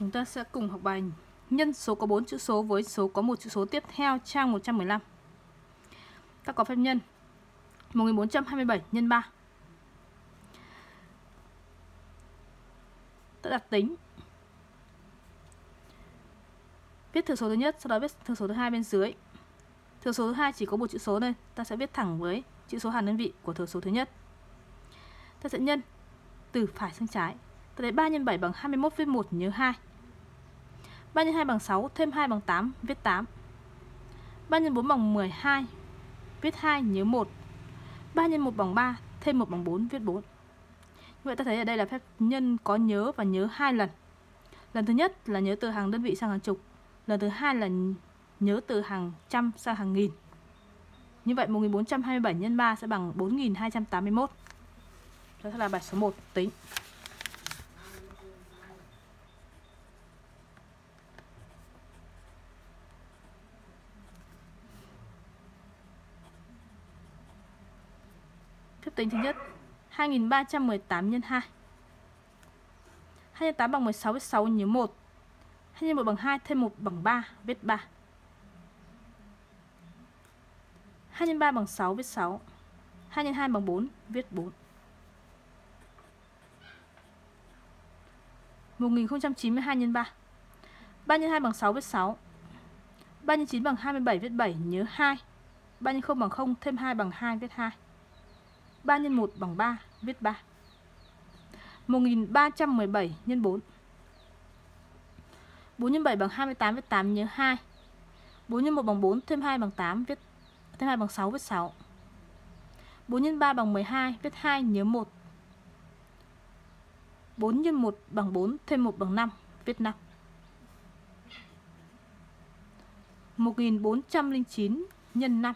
Chúng ta sẽ cùng học bài nhân số có 4 chữ số với số có một chữ số tiếp theo trang 115. Ta có phép nhân 1427 nhân 3. Ta đặt tính. Viết thừa số thứ nhất, sau đó viết thừa số thứ hai bên dưới. Thừa số thứ hai chỉ có một chữ số nên ta sẽ viết thẳng với chữ số hàm đơn vị của thừa số thứ nhất. Ta sẽ nhân từ phải sang trái. Ta lấy 3 x 7 bằng 21 viết 1 nhớ 2. 3 x 2 bằng 6 thêm 2 bằng 8 viết 8. 3 x 4 bằng 12 viết 2 nhớ 1. 3 x 1 bằng 3 thêm 1 bằng 4 viết 4. Vậy ta thấy ở đây là phép nhân có nhớ và nhớ hai lần. Lần thứ nhất là nhớ từ hàng đơn vị sang hàng chục. Lần thứ hai là nhớ từ hàng trăm sang hàng nghìn. Như vậy 1427 x 3 sẽ bằng 4281. Đó là bài số 1 tính. Phép tính thứ nhất 2318 nhân 2 2 nhân 8 bằng 16 viết 6 nhớ 1 2 x 1 bằng 2 thêm 1 bằng 3 viết 3 2 x 3 bằng 6 viết 6 2 x 2 bằng 4 viết 4 1092 x 3 3 x 2 bằng 6 viết 6 3 x 9 bằng 27 viết 7 nhớ 2 3 x 0 bằng 0 thêm 2 bằng 2 viết 2 3 x 1 bằng 3, viết 3. 1317 x 4. 4 x 7 bằng 28 viết 8 nhớ 2. 4 x 1 bằng 4 thêm 2 bằng 8 viết thêm 2 bằng 6 viết 6. 4 x 3 bằng 12 viết 2 nhớ 1. 4 x 1 bằng 4 thêm 1 bằng 5 viết 5. 1409 nhân 5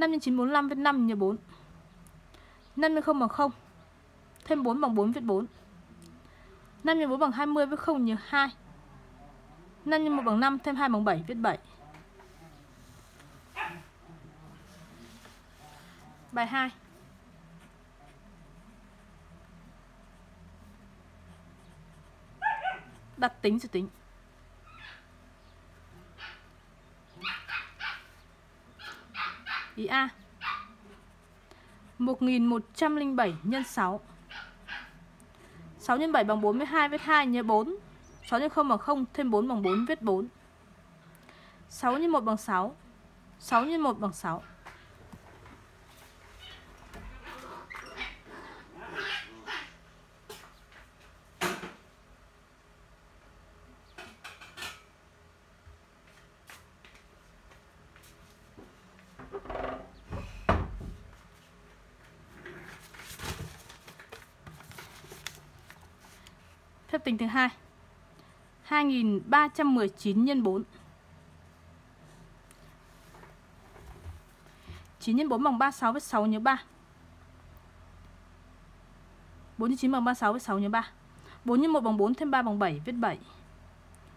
5 x 9 45 viết 5 nhờ 4 5 x 0 bằng 0 Thêm 4 bằng 4 viết 4 5 x 4 bằng 20 viết 0 nhờ 2 5 x 1 bằng 5 thêm 2 bằng 7 viết 7 Bài 2 Đặt tính rồi tính. Ý A. 1107 nhân 6 6 x 7 bằng 42 viết 2 nhớ 4 6 x 0 bằng 0 thêm 4 bằng 4 viết 4 6 x 1 bằng 6 6 x 1 bằng 6 tính thứ hai. 2319 nhân 4 9 nhân 4 bằng 36 với 6 nhớ 3 4 9 bằng 36 với 6 nhớ 3 4 nhân 1 bằng 4 thêm 3 bằng 7 viết 7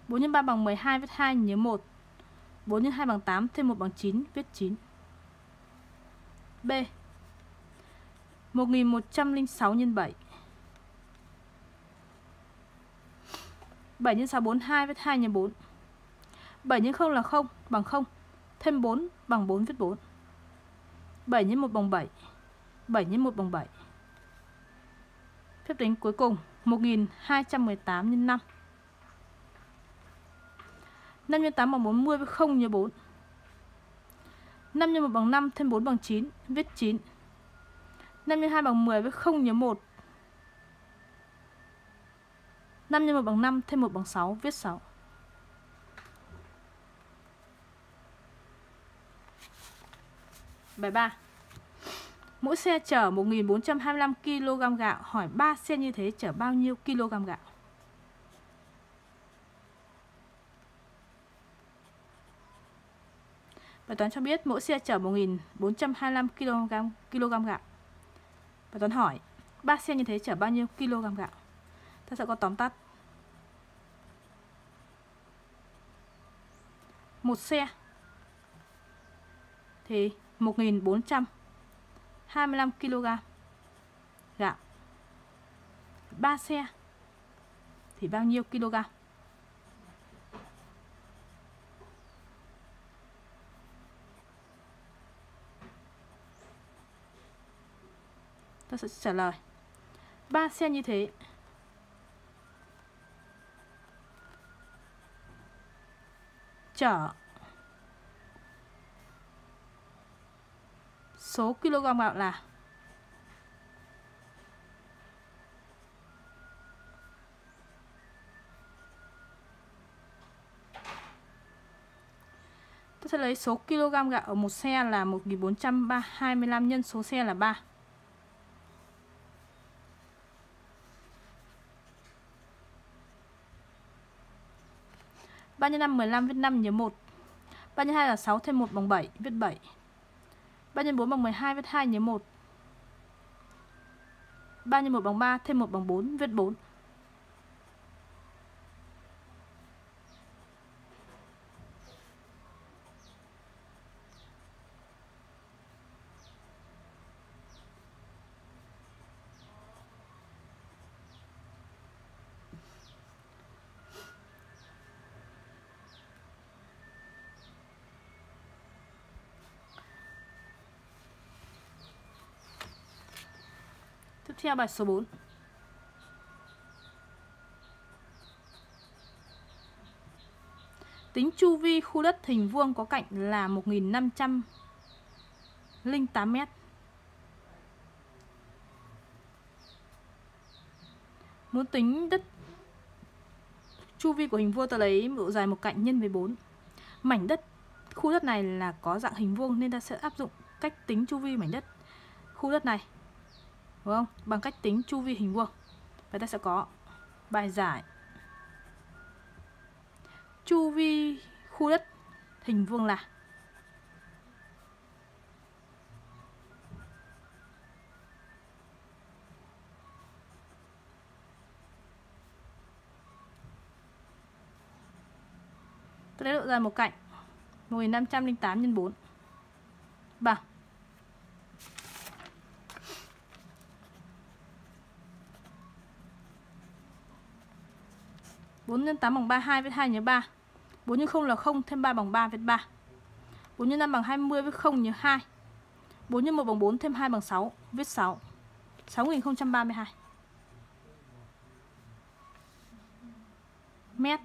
4 nhân 3 bằng 12 viết 2 nhớ 1 4 nhân 2 bằng 8 thêm 1 bằng 9 viết 9 B. 1106 nhân 7 7 x 6 42 viết 2 x 4 7 x 0 là 0 bằng 0 Thêm 4 bằng 4 viết 4 7 x 1 bằng 7 7 x 1 bằng 7 Phép tính cuối cùng 1218 x 5 5 x 8 bằng 40 với 0 x 4 5 x 1 bằng 5 thêm 4 bằng 9 viết 9 5 x 2 bằng 10 với 0 x 1 5 x 1 bằng 5 thêm 1 bằng 6 viết 6. Bài 3. Mỗi xe chở 1.425 kg gạo, hỏi 3 xe như thế chở bao nhiêu kg gạo? Bài toán cho biết mỗi xe chở 1.425 kg kg gạo. Bài toán hỏi 3 xe như thế chở bao nhiêu kg gạo? Ta sẽ có tóm tắt một xe. Thì 1425 kg gạo. 3 xe. Thì bao nhiêu kg? tôi sẽ trả lời. 3 xe như thế. Chở số kg gạo là Tôi sẽ lấy số kg gạo ở một xe là 1425 nhân số xe là 3. 3 x 5 15 viết 5 nhớ 1 3 x 2 là 6 thêm 1 bằng 7 viết 7 3 x 4 bằng 12 viết 2 nhớ 1 3 x 1 bằng 3 thêm 1 bằng 4 viết 4 Tiếp theo bài số 4 Tính chu vi khu đất hình vuông có cạnh là 1508 m. Muốn tính đất chu vi của hình vuông, ta lấy độ dài một cạnh nhân với 4. Mảnh đất khu đất này là có dạng hình vuông nên ta sẽ áp dụng cách tính chu vi mảnh đất khu đất này đúng không? Bằng cách tính chu vi hình vuông. Và ta sẽ có bài giải chu vi khu đất hình vuông là Tôi lấy độ dài một cạnh 1508 x 4 bằng 4 x 8 bằng 3, 2 với 2 nhớ 3 4 x 0 là 0, thêm 3 bằng 3 với 3 4 x 5 bằng 20 với 0 nhớ 2 4 x 1 bằng 4, thêm 2 bằng 6 viết 6 6032 mét.